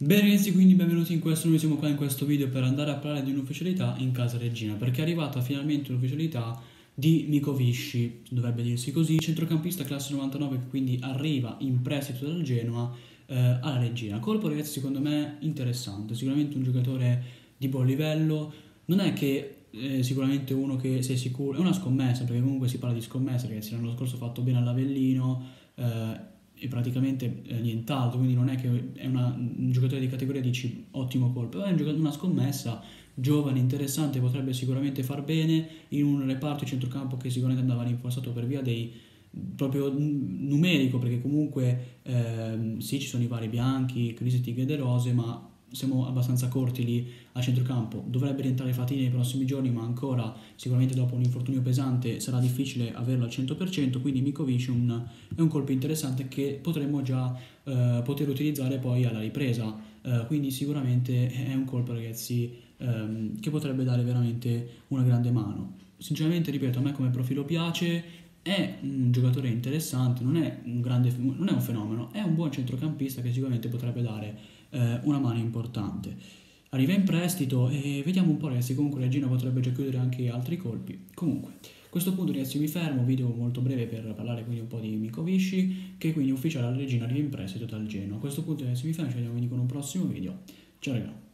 Bene ragazzi, quindi benvenuti in questo, noi siamo qua in questo video per andare a parlare di un'ufficialità in casa regina, perché è arrivata finalmente un'ufficialità di Mikovici, dovrebbe dirsi così, centrocampista classe 99 che quindi arriva in prestito dal Genoa eh, alla regina. Colpo ragazzi secondo me interessante, sicuramente un giocatore di buon livello, non è che eh, sicuramente uno che sei sicuro, è una scommessa, perché comunque si parla di scommessa, ragazzi, l'anno scorso ha fatto bene all'Avellino, e praticamente eh, nient'altro, quindi non è che è una, un giocatore di categoria dici ottimo colpo, è un giocatore, una scommessa giovane, interessante, potrebbe sicuramente far bene in un reparto di centrocampo che sicuramente andava rinforzato per via dei proprio numerico, perché comunque ehm, sì ci sono i vari bianchi, Crisetic e De Rose, ma siamo abbastanza corti lì a centrocampo. Dovrebbe rientrare Fatini nei prossimi giorni, ma ancora sicuramente dopo un infortunio pesante sarà difficile averlo al 100%, quindi Mikovic un, è un colpo interessante che potremmo già eh, poter utilizzare poi alla ripresa. Eh, quindi sicuramente è un colpo ragazzi ehm, che potrebbe dare veramente una grande mano. Sinceramente, ripeto, a me come profilo piace, è un giocatore interessante, non è un, grande, non è un fenomeno, è un buon centrocampista che sicuramente potrebbe dare eh, una mano importante. Arriva in prestito e vediamo un po' ragazzi, comunque Regina potrebbe già chiudere anche altri colpi. Comunque, a questo punto ragazzi mi fermo, video molto breve per parlare quindi un po' di Mikovici, che quindi ufficiale la Regina arriva in prestito dal Genoa. A questo punto ragazzi mi fermo, ci vediamo quindi con un prossimo video. Ciao ragazzi.